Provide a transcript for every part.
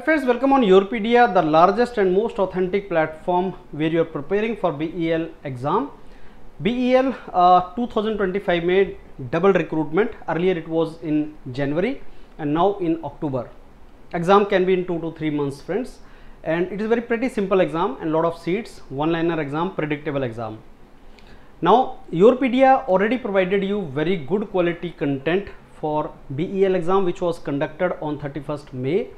Hi friends, welcome on Yourpedia, the largest and most authentic platform where you are preparing for BEL exam. BEL uh, 2025 made double recruitment. Earlier it was in January and now in October. Exam can be in two to three months, friends. And it is very pretty simple exam and lot of seats, one liner exam, predictable exam. Now, Yourpedia already provided you very good quality content for BEL exam which was conducted on 31st May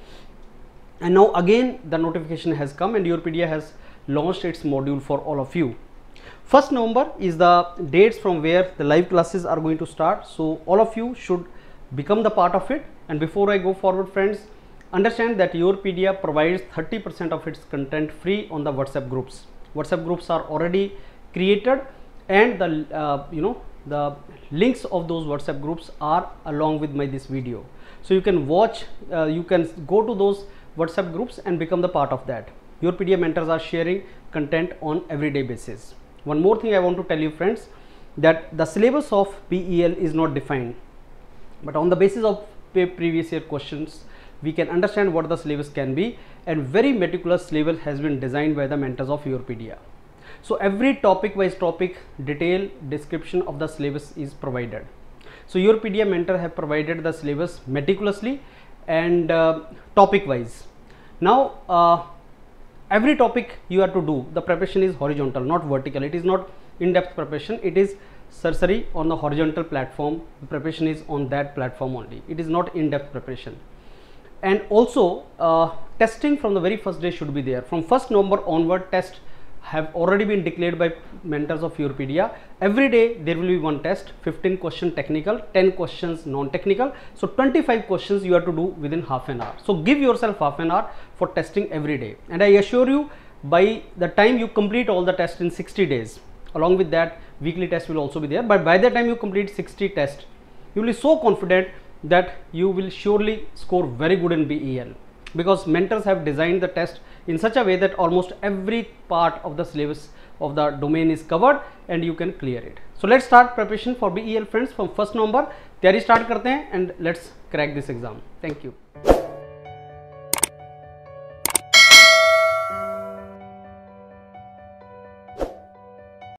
and now again the notification has come and Yourpedia has launched its module for all of you. First November is the dates from where the live classes are going to start. So all of you should become the part of it and before I go forward friends understand that Europedia provides 30% of its content free on the WhatsApp groups. WhatsApp groups are already created and the uh, you know the links of those whatsapp groups are along with my this video so you can watch uh, you can go to those whatsapp groups and become the part of that Yourpedia mentors are sharing content on everyday basis one more thing i want to tell you friends that the syllabus of BEL is not defined but on the basis of previous year questions we can understand what the syllabus can be and very meticulous syllabus has been designed by the mentors of Yourpedia. So every topic wise topic detail description of the syllabus is provided. So Yourpedia mentor have provided the syllabus meticulously and uh, topic wise. Now uh, every topic you have to do the preparation is horizontal not vertical. It is not in-depth preparation. It is surgery on the horizontal platform. The preparation is on that platform only. It is not in-depth preparation. And also uh, testing from the very first day should be there. From 1st November onward test have already been declared by mentors of Yourpedia. Every day there will be one test, 15 question technical, 10 questions non-technical. So 25 questions you have to do within half an hour. So give yourself half an hour for testing every day. And I assure you by the time you complete all the tests in 60 days, along with that weekly test will also be there. But by the time you complete 60 tests, you will be so confident that you will surely score very good in BEL because mentors have designed the test in such a way that almost every part of the syllabus of the domain is covered and you can clear it. So let's start preparation for BEL friends from 1st November. तैयारी start करते हैं and let's crack this exam. Thank you.